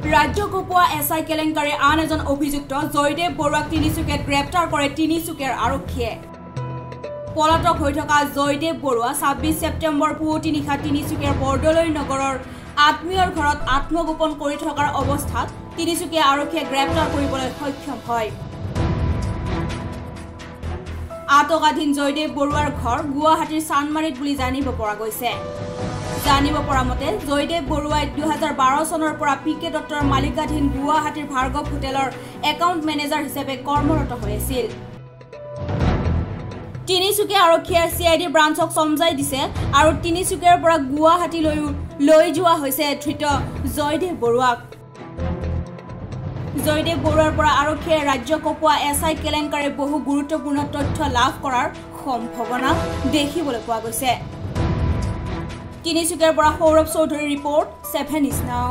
ৰাজ্য কপোৱা S I কেলেংকাৰীৰ আন এজন অভিযুক্ত জয়দেৱ বৰুৱাক তিনিচুকীয়াত গ্ৰেপ্তাৰ কৰে তিনিচুকীয়াৰ আৰক্ষীয়ে। পলাতক হৈ থকা জয়দেৱ বৰুৱা ছাব্বিছ ছেপ্টেম্বৰ পুৱতি নিশা তিনিচুকীয়াৰ বৰদলৈ নগৰৰ আত্মীয়ৰ ঘৰত আত্মগোপন কৰি থকাৰ অৱস্থাত তিনিচুকীয়া আৰক্ষীয়ে গ্ৰেপ্তাৰ কৰিবলৈ সক্ষম হয়। আটকাধীন জয়দেৱ বৰুৱাৰ ঘৰ গুৱাহাটীৰ চানমাৰীত বুলি জানিব পৰা গৈছে। জানিব পৰা মতে জয়দেৱ বৰুৱাই দুহেজাৰ বাৰ চনৰ পৰা পি কে দত্তৰ মালিকাধীন গুৱাহাটীৰ ভাৰ্গৱ হোটেলৰ একাউণ্ট মেনেজাৰ হিচাপে কৰ্মৰত হৈ আছিল। তিনিচুকীয়া আৰক্ষীয়ে চি আই ডি ব্ৰাঞ্চক চমজাই দিছে আৰু তিনিচুকীয়াৰ পৰা গুৱাহাটীলৈও লৈ যোৱা হৈছে ধৃত জয়দেৱ বৰুৱাক। জয়দেৱ বৰুৱাৰ পৰা আৰক্ষীয়ে ৰাজ্য কপোৱা এছ আই কেলেংকাৰীৰ বহু গুৰুত্বপূৰ্ণ তথ্য লাভ কৰাৰ সম্ভাৱনা দেখিবলৈ পোৱা গৈছে। তিনিচুকীয়াৰ পৰা সৌৰভ চৌধুৰীৰ ৰিপৰ্ট ছেভেন ইজ নাও